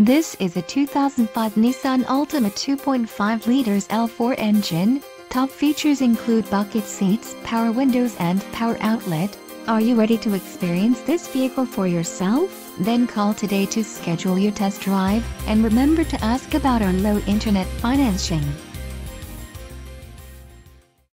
This is a 2005 Nissan Altima 2.5 liters L4 engine. Top features include bucket seats, power windows and power outlet. Are you ready to experience this vehicle for yourself? Then call today to schedule your test drive, and remember to ask about our low internet financing.